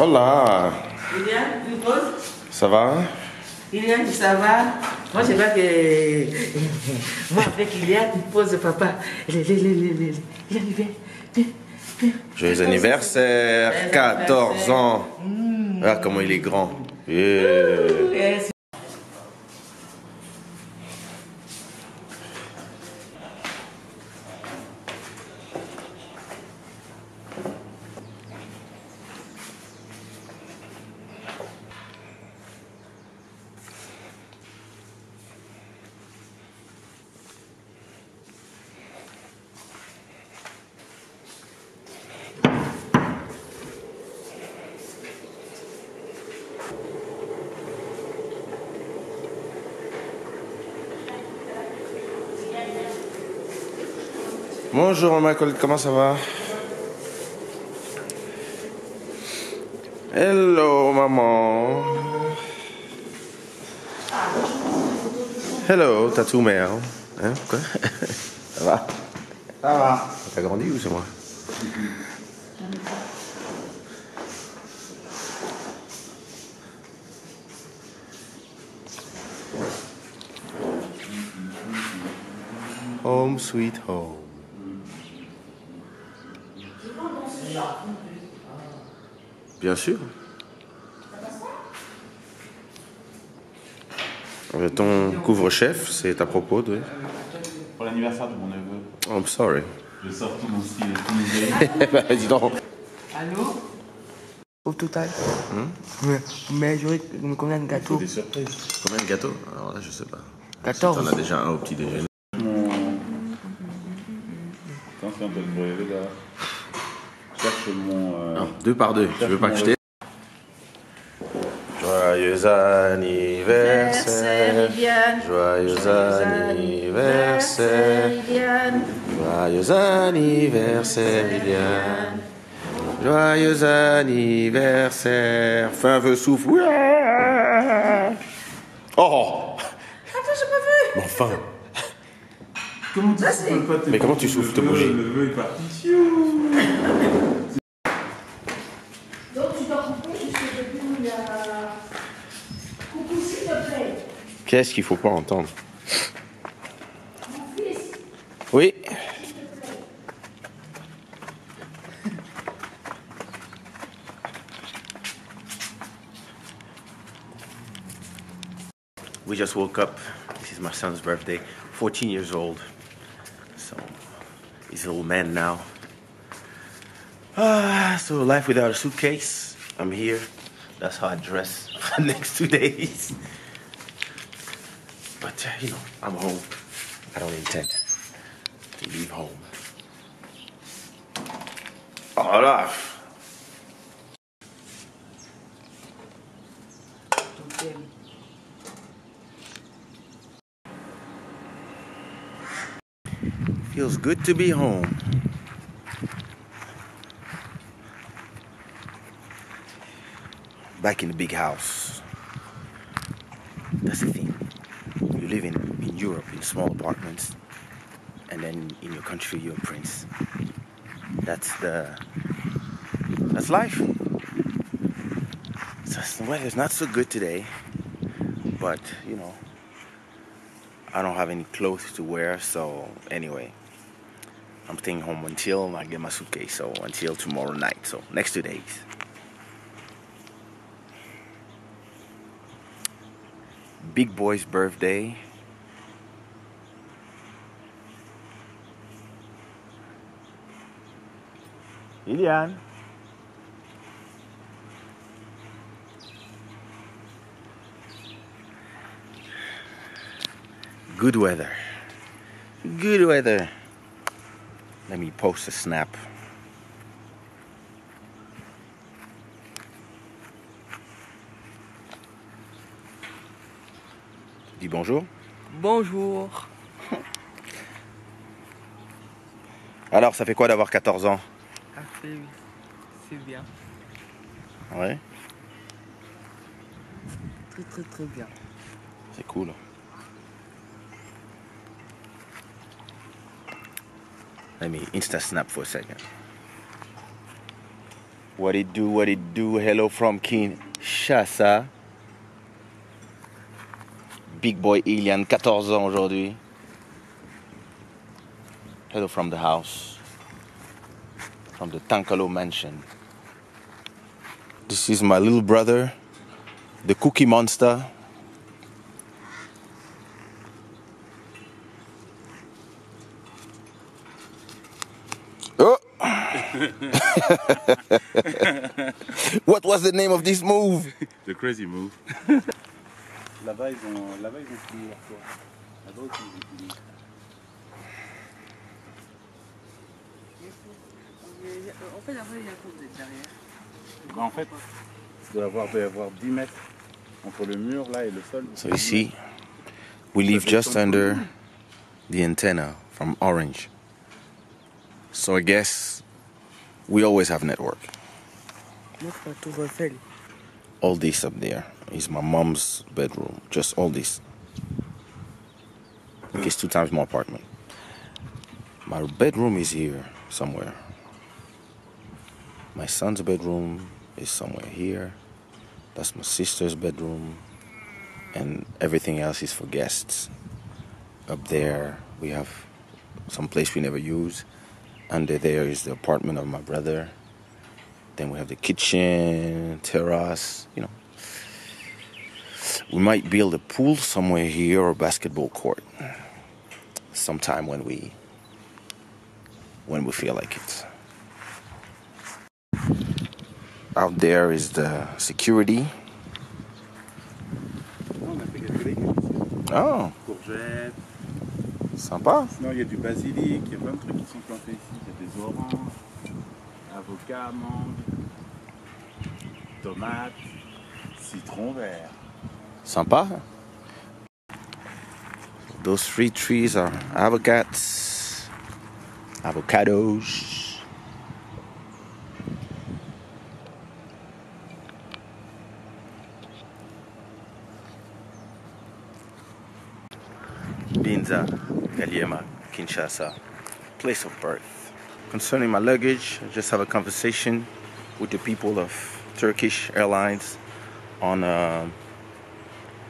Hola, Iliane, tu poses ça va? Iliane, ça va? Moi, je vois que. Moi, avec Iliane, tu poses, papa. Allez, allez, allez, allez, allez. Iliane, viens, viens, viens. Joyeux anniversaire, 14 ans. Ah, comment il est grand. Yeah. Bonjour Michael, comment ça va? Hello maman. Hello, tatou mère. Hein, quoi? Ça va? Ça va. T'as grandi ou c'est moi? Home sweet home. Bien sûr. Euh, Ton couvre-chef, c'est à propos de... Pour l'anniversaire de mon neveu, Oh, I'm sorry. je sors tout mon style et tous mes bah, dis donc. Allô? Au total Mais, mais j'aurais combien de gâteaux? Des surprises. Combien de gâteaux? Alors là, je sais pas. 14. T'en as déjà un au petit déjeuner. Attention, un peu de bruit, les gars. Je cherche mon. euh, Non, deux par deux. Tu veux pas que je t'aide Joyeux anniversaire. Joyeux anniversaire. Joyeux anniversaire, Iliane. Joyeux anniversaire. Fin veut souffle. Ouais. Oh Attends, j'ai pas vu. Mais Enfin Comment tu souffles Mais comment tu souffles, te bouger Le neveu est parti. Qu'est-ce qu'il faut pas entendre Oui We just woke up. This is my son's birthday. 14 years old. So he's a little man now. Ah, so life without a suitcase. I'm here. That's how I dress for the next two days. You know, I'm home. I don't intend to leave home. All right. Feels good to be home. Back in the big house. That's the thing. You live in, in Europe in small apartments, and then in your country you're a prince. That's the that's life. So the weather's not so good today, but you know, I don't have any clothes to wear, so anyway, I'm staying home until I get my suitcase, so until tomorrow night, so next two days. Big boy's birthday. Iliane. Good weather. Good weather. Let me post a snap. Dis bonjour. Bonjour. Alors, ça fait quoi d'avoir 14 ans? C'est bien. Ouais, Très très très bien. c'est cool. Let me insta snap for a second. What it do, what it do. Hello from King Shasa. Big boy Ilian, 14 ans aujourd'hui. Hello from the house. From the Tankalo mansion. This is my little brother, the Cookie Monster. Oh! what was the name of this move? The crazy move. là-bas, ils ont, là-bas, ils ont fini leur. Là-bas ils ont fini. En fait, après, il y a un de derrière. Bah, en fait, il doit y avoir, avoir 10 mètres entre le mur là et le sol. So you see, we live just under the antenna from Orange. So I guess we always have network. Montre la tour Eiffel. All this up there is my mom's bedroom. Just all this. I it's two times my apartment. My bedroom is here somewhere. My son's bedroom is somewhere here. That's my sister's bedroom. And everything else is for guests. Up there, we have some place we never use. Under there is the apartment of my brother. Then we have the kitchen, terrace, you know. We might build a pool somewhere here or a basketball court sometime when we when we feel like it. Out there is the security. On a fait quelques légumes. Oh, Courgettes. sympa. Sinon, il y a du basilic, il y a plein de trucs qui sont plantés ici. Il y a des oranges, avocats, mangue, tomates, citron vert. Sympa. Those three trees are avocados. Avocados. Kinshasa, place of birth. Concerning my luggage, I just have a conversation with the people of Turkish Airlines on um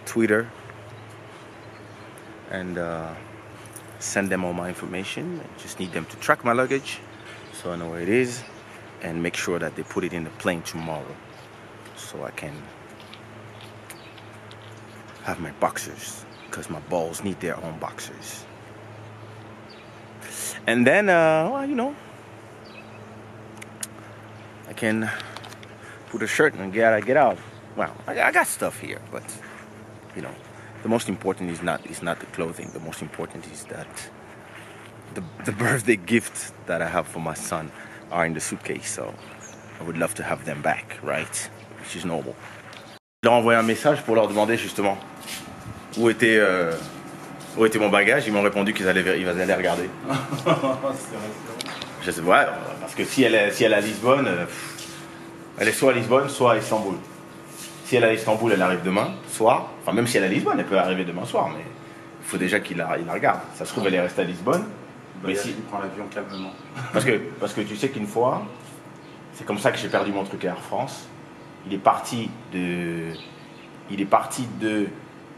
Twitter and uh, send them all my information. I just need them to track my luggage so I know where it is and make sure that they put it in the plane tomorrow so I can have my boxers because my balls need their own boxers. And then, uh, well, you know, I can put a shirt and get, get out. Well, I, I got stuff here, but you know, the most important is not is not the clothing. The most important is that the the birthday gift that I have for my son are in the suitcase. So I would love to have them back, right? Which is normal. Je leur ai envoyé un message pour leur demander justement où était euh, où était mon bagage? Ils m'ont répondu qu'ils allaient ils allaient regarder. Je sais ouais, parce que si elle est si elle est à Lisbonne, euh, elle est soit à Lisbonne, soit à Istanbul. Si elle est à Istanbul, elle arrive demain soir. Enfin, même si elle est à Lisbonne, elle peut arriver demain soir, mais il faut déjà qu'il la, il la regarde. Ça se trouve, elle est restée à Lisbonne. Mais si, Il prend l'avion calmement. parce, que, parce que tu sais qu'une fois, c'est comme ça que j'ai perdu mon truc à Air France. Il est parti de. Il est parti de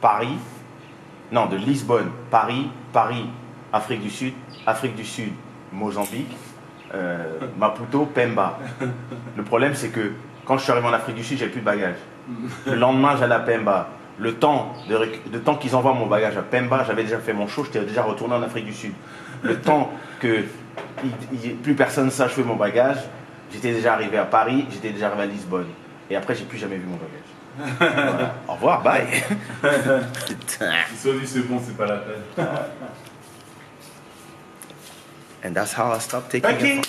Paris. Non, de Lisbonne, Paris, Paris, Afrique du Sud, Afrique du Sud, Mozambique, euh, Maputo, Pemba. Le problème, c'est que quand je suis arrivé en Afrique du Sud, j'avais plus de bagages. Le lendemain, j'allais à Pemba. Le temps, de, réc- le temps qu'ils envoient mon bagage à Pemba, j'avais déjà fait mon show, j'étais déjà retourné en Afrique du Sud. Le temps que il- il- plus personne sache où est mon bagage, j'étais déjà arrivé à Paris, j'étais déjà arrivé à Lisbonne. Et après, j'ai plus jamais vu mon bagage. Voilà. Au revoir, bye. Putain. C'est bon, c'est pas la peine. And that's how I stopped taking Punky it.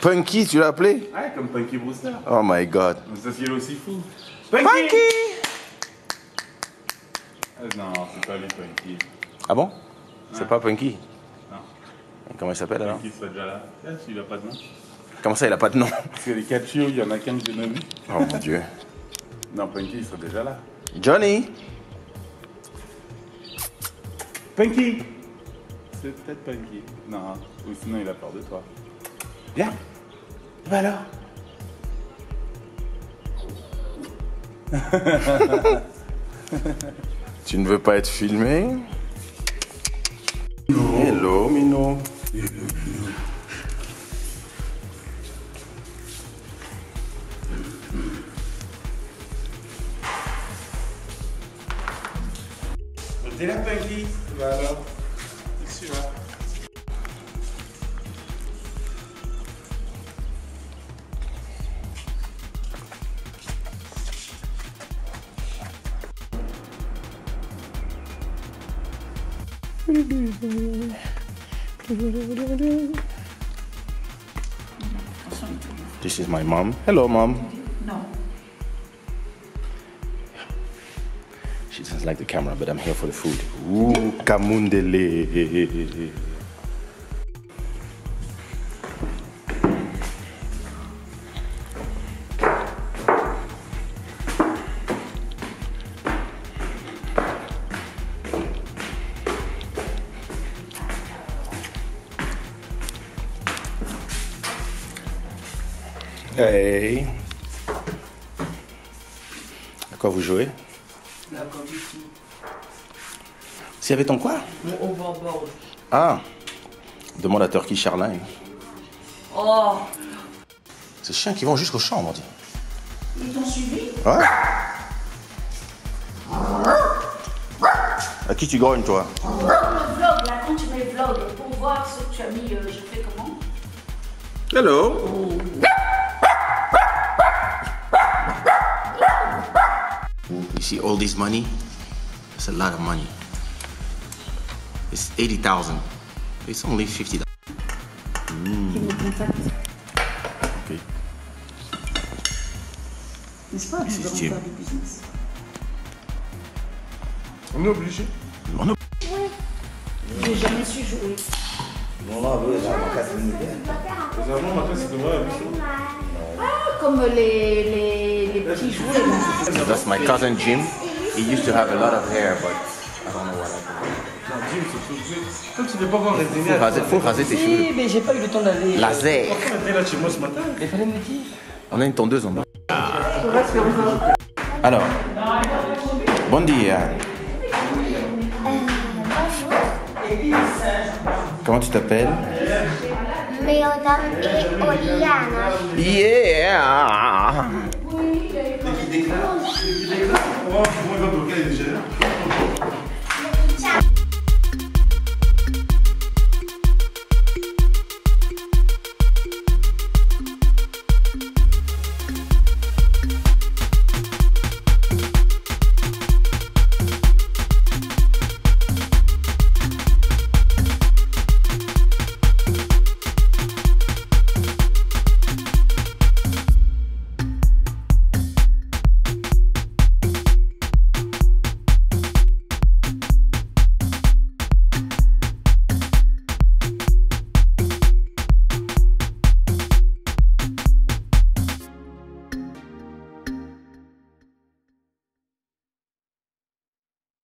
Punky, tu l'as appelé? Ouais, comme Punky Brewster. Oh my god. Mais ça, c'est aussi fou. Punky Ah, Non, c'est pas lui, Punky. Ah bon? C'est pas Punky? Non. Et Comment il s'appelle alors? Punky soit déjà là. Ah, il a pas de nom. Comment ça, il a pas de nom Parce que les quatre chiots, il y en a qu'un que j'ai nommé. Oh mon dieu. Non, Punky, il serait déjà là. Johnny Punky C'est peut-être Punky. Non, ou sinon il a peur de toi. Viens. Bah alors Tu ne veux pas être filmé? Hello, Mino. T'es This is my mom. Hello, mom. No. She doesn't like the camera, but I'm here for the food. Ooh, kamundele. Hey. À quoi vous jouez? D'accord, du tout. S'il y avait ton quoi? Mon overboard. Ah, demande à Turkey Charline. Oh Ces chiens qui vont jusqu'aux chambres, dis. Ils t'ont suivi? Ouais. À qui tu gagnes, toi? Le vlog, là, quand tu mets le vlog, pour voir ce que tu as mis, euh, je fais comment? Hello. You see all this money? It's a lot of money. It's 80,000. It's only 50. Okay. N'est-ce pas This is Jim. du business On est obligé. On J'ai jamais su jouer. Vraiment, maintenant, c'est de vrai. Ah, comme les, les, les. That's my cousin Jim. He used to have a lot of hair, but I don't know what happened. Jim, c'est. Comme tu n'es pas encore raisonné. Faut raser, faut raser tes cheveux. Oui, mais j'ai pas eu le temps d'aller. Laser. Pourquoi on était là chez moi ce matin Il fallait me dire. On a une tondeuse en bas. Alors, bon dia. Comment tu t'appelles? Meodam et Oliana. Yeah Muito bom, muito.